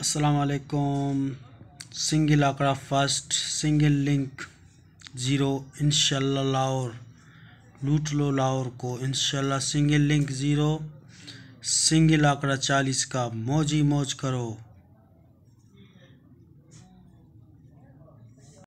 असलकुम सिंगल आंकड़ा first single link zero इनशाला लाहौर लूट लो लाहौर को इनशाला सिंगल लिंक ज़ीरो सिंगल आंकड़ा चालीस का मौजी मौज करो